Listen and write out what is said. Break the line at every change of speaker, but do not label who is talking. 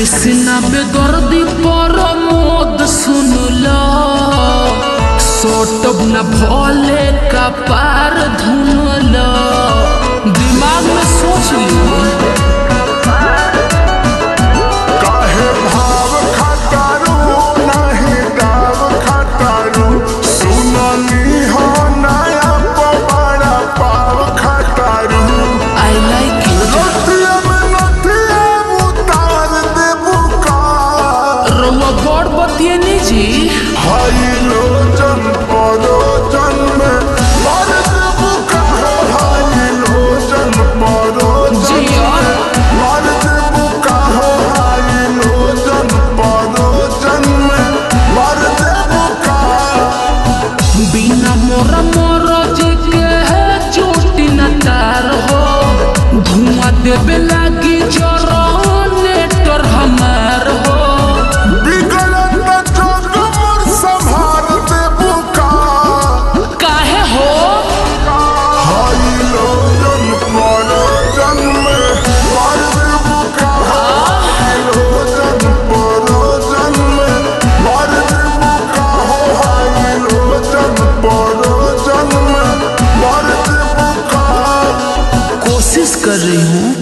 তৃষ্ণা বেদর্দি পর মোদ न भोले का पार धुनल दिमाग में सोच लिया मोतियनी जी
हाय लोचन परोचन में भारत बुका है हाय लोचन परोचन जी और भारत बुका है लोचन परोचन में
बिना के है न तार हो धुआँ मजे हैं